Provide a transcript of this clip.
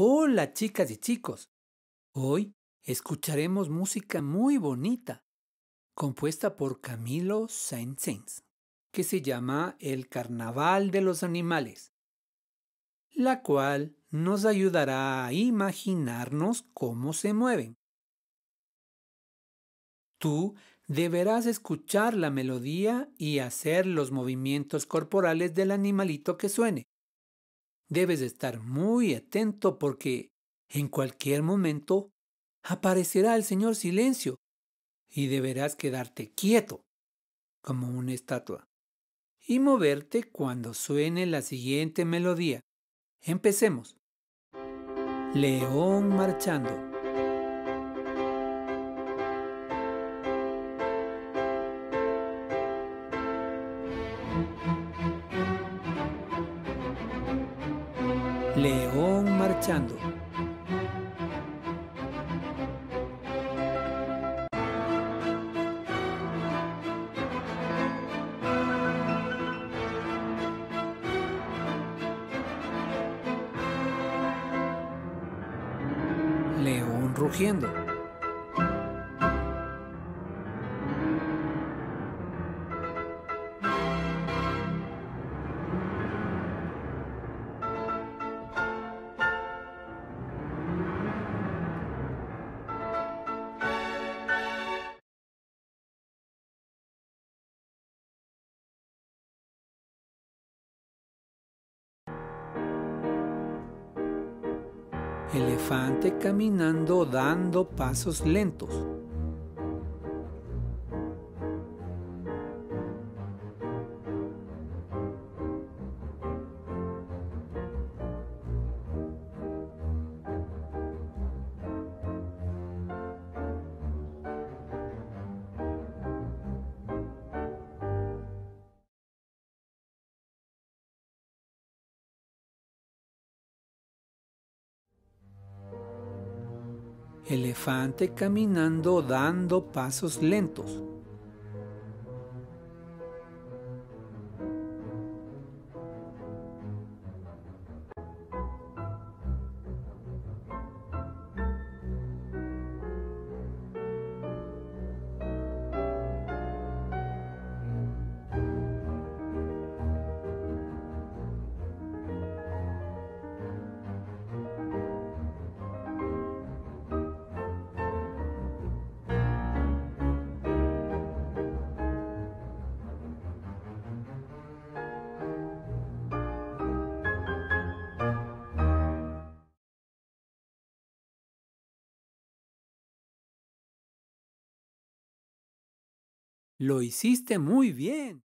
Hola chicas y chicos. Hoy escucharemos música muy bonita, compuesta por Camilo Saint-Saëns, que se llama El Carnaval de los Animales, la cual nos ayudará a imaginarnos cómo se mueven. Tú deberás escuchar la melodía y hacer los movimientos corporales del animalito que suene. Debes estar muy atento porque en cualquier momento aparecerá el señor silencio y deberás quedarte quieto como una estatua y moverte cuando suene la siguiente melodía. Empecemos. León marchando. León marchando. León rugiendo. Elefante caminando dando pasos lentos. Elefante caminando dando pasos lentos. Lo hiciste muy bien.